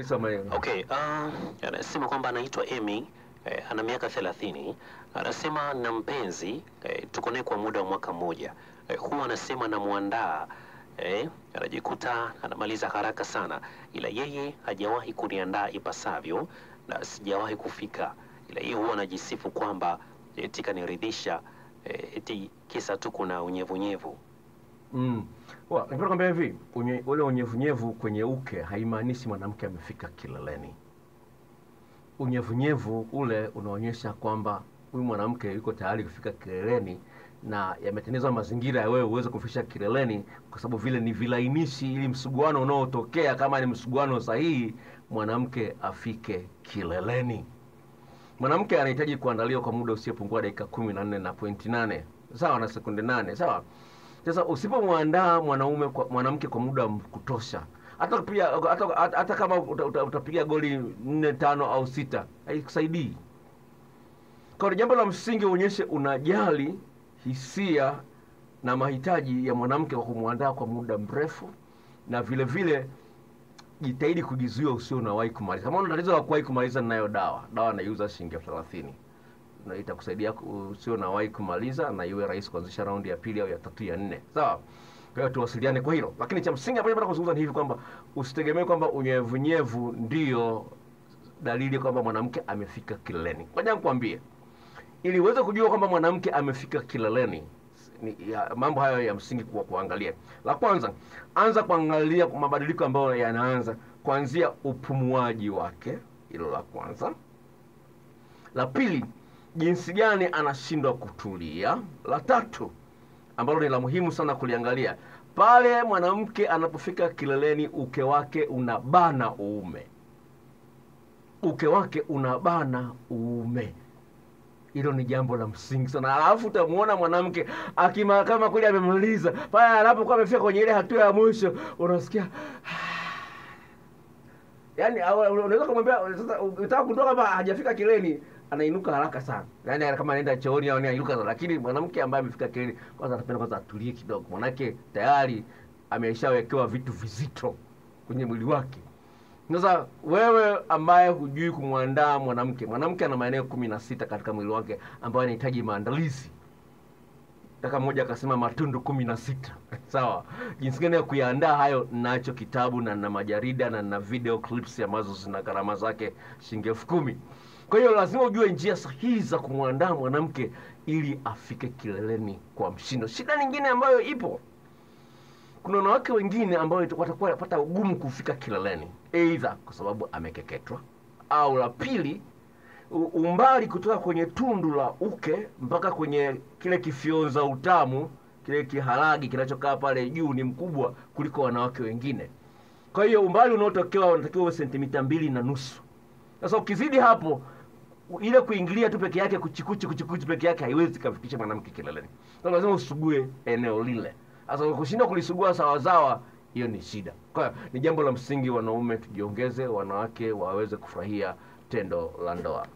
Ulisa Malenga. Okay, uh, anasema kwamba anaitwa Emmy eh, ana miaka 30. Anasema na mpenzi eh, tuko naye kwa muda wa mwaka mmoja. Eh, huwa anasema namwandaa eh, anajikuta anamaliza haraka sana, ila yeye hajawahi kuniandaa ipasavyo na sijawahi kufika, ila yeye huwa anajisifu kwamba eti kaniridhisha eh, eti kisa tu kuna unyevunyevu. Mm. Napenda kwambia hivi, unye, ule unyevunyevu kwenye uke haimaanishi mwanamke amefika kileleni. Unyevunyevu ule unaonyesha kwamba huyu mwanamke yuko tayari kufika kileleni na yametengenezwa mazingira ya wewe uweze kufikisha kileleni, kwa sababu vile ni vilainishi, ili msuguano unaotokea kama ni msuguano sahihi, mwanamke afike kileleni. Mwanamke anahitaji kuandaliwa kwa muda usiopungua dakika kumi na nne na pointi nane sawa na sekunde nane sawa. Sasa usipomwandaa mwanaume kwa, mwanamke kwa muda kutosha, hata pia hata, hata, kama uta, uta, utapiga goli nne tano au sita haikusaidii. Kwa jambo la msingi uonyeshe unajali hisia na mahitaji ya mwanamke kwa kumwandaa kwa muda mrefu, na vile vile jitahidi kujizuia usio unawahi kumaliza. Kama una tatizo la kuwahi kumaliza, ninayo dawa. Dawa naiuza shilingi elfu thelathini itakusaidia usio usio nawahi kumaliza na iwe rahisi kuanzisha raundi ya pili au ya tatu ya nne. Sawa? Kwa hiyo tuwasiliane kwa hilo. Lakini cha msingi ambacho kuzungumza ni hivi kwamba usitegemee kwamba unyevunyevu ndio dalili kwamba mwanamke amefika kileleni. Ngoja nikwambie. Ili uweze kujua kwamba mwanamke amefika kileleni ni, ya, mambo hayo ya msingi kuwa kuangalia. La kwanza anza kuangalia mabadiliko ambayo yanaanza kuanzia upumuaji wake. Hilo la kwanza. La pili jinsi gani anashindwa kutulia. La tatu ambalo ni la muhimu sana kuliangalia pale mwanamke anapofika kileleni uke wake unabana uume. Uke wake unabana uume. Hilo ni jambo la msingi sana. Alafu utamuona mwanamke akima kama kweli amemaliza pale anapokuwa amefika kwenye ile hatua ya mwisho unasikia yaani unaweza kumwambia sasa unataka kutoka hapa, hajafika kileni anainuka haraka sana. Yaani kama anaenda chooni au anainuka lakini mwanamke ambaye amefika kileni kwanza anapenda kwanza atulie kidogo. Manake tayari ameshawekewa vitu vizito kwenye mwili wake. Sasa wewe ambaye hujui kumwandaa mwanamke mwanamke ana maeneo kumi na sita katika mwili wake ambayo anahitaji maandalizi. Taka mmoja akasema matundu kumi na sita. Sawa. Jinsi gani ya kuyaandaa hayo nacho kitabu na na majarida na na video clips ambazo zina gharama zake shilingi elfu kumi kwa hiyo lazima ujue njia sahihi za kumwandaa mwanamke ili afike kileleni kwa mshindo. Shida nyingine ambayo ipo kuna wanawake wengine ambao watakuwa wanapata ugumu kufika kileleni. Aidha kwa sababu amekeketwa au la pili umbali kutoka kwenye tundu la uke mpaka kwenye kile kifyonza utamu kile kiharagi kinachokaa pale juu ni mkubwa kuliko wanawake wengine. Kwa hiyo umbali unaotokewa unatakiwa sentimita mbili na nusu. Sasa ukizidi hapo ile kuingilia tu peke yake kuchikuchi kuchikuchi peke yake haiwezi kafikisha mwanamke kileleni so lazima usugue eneo lile. Sasa kushinda kulisugua sawasawa hiyo ni shida. Kwa hiyo ni jambo la msingi wanaume tujiongeze wanawake waweze kufurahia tendo la ndoa